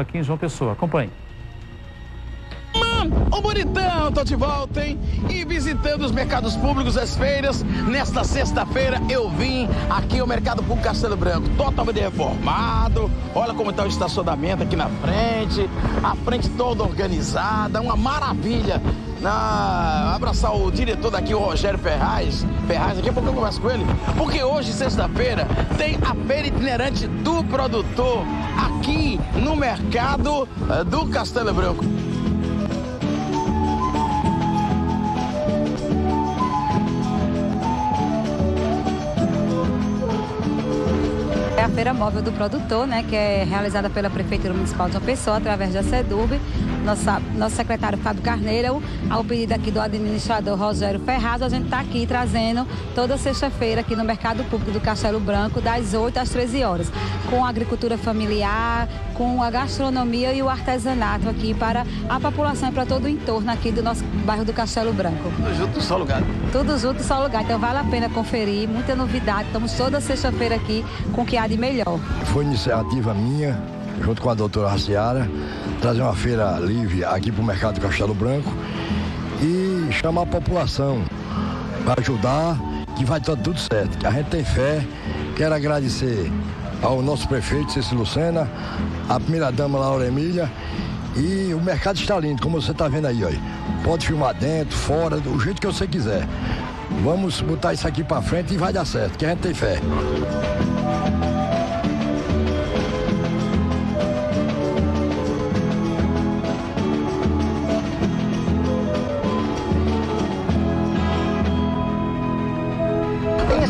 aqui em João Pessoa. Acompanhe. Ô bonitão, tô de volta, hein? E visitando os mercados públicos, as feiras, nesta sexta-feira eu vim aqui ao Mercado Público Castelo Branco, totalmente reformado. Olha como está o estacionamento aqui na frente, a frente toda organizada, uma maravilha. Na... Abraçar o diretor daqui, o Rogério Ferraz. Ferraz, daqui a pouco eu converso com ele. Porque hoje, sexta-feira, tem a feira itinerante do produtor aqui no mercado eh, do Castelo Branco. É a Feira Móvel do Produtor, né, que é realizada pela Prefeitura Municipal de João Pessoa, através da SEDUB. Nossa, nosso secretário Fábio Carneiro, ao pedido aqui do administrador Rogério Ferraz, a gente está aqui trazendo toda sexta-feira aqui no Mercado Público do Castelo Branco, das 8 às 13 horas, com a agricultura familiar, com a gastronomia e o artesanato aqui para a população e para todo o entorno aqui do nosso bairro do Castelo Branco. Tudo junto, só lugar. Tudo junto, só lugar. Então vale a pena conferir, muita novidade. Estamos toda sexta-feira aqui com o que há de melhor. Foi iniciativa minha, junto com a doutora Raciara, trazer uma feira livre aqui para o mercado do Castelo Branco e chamar a população para ajudar, que vai estar tudo certo. A gente tem fé. Quero agradecer ao nosso prefeito, Cícero Lucena, a primeira dama Laura Emília. E o mercado está lindo, como você está vendo aí, ó. Pode filmar dentro, fora, do jeito que você quiser. Vamos botar isso aqui para frente e vai dar certo, que a gente tem fé.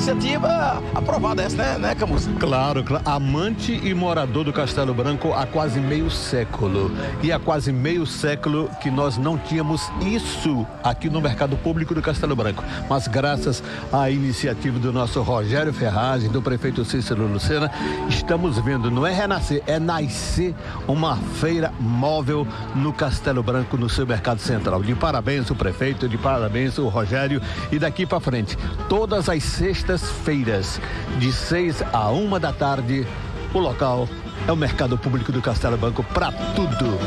Iniciativa aprovada essa, né, né Camus? Claro, claro, amante e morador do Castelo Branco há quase meio século. E há quase meio século que nós não tínhamos isso aqui no mercado público do Castelo Branco. Mas graças à iniciativa do nosso Rogério Ferraz e do prefeito Cícero Lucena, estamos vendo, não é renascer, é nascer uma feira móvel no Castelo Branco, no seu mercado central. De parabéns o prefeito, de parabéns o Rogério. E daqui para frente, todas as sextas-feiras, de 6 a 1 da tarde, o local é o Mercado Público do Castelo Branco para tudo.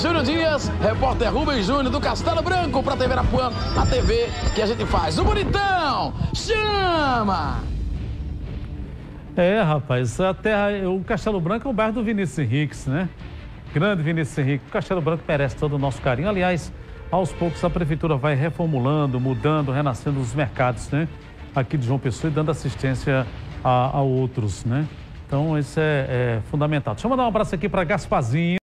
Júnior Dias, repórter Rubens Júnior do Castelo Branco para TV Arapuã, a TV que a gente faz. O bonitão, chama! É, rapaz, a terra, o Castelo Branco é o bairro do Vinícius Henriques, né? Grande Vinícius Henrique. O Castelo Branco merece todo o nosso carinho. Aliás, aos poucos a prefeitura vai reformulando, mudando, renascendo os mercados, né? Aqui de João Pessoa e dando assistência a, a outros, né? Então, isso é, é fundamental. Deixa eu mandar um abraço aqui para Gaspazinho.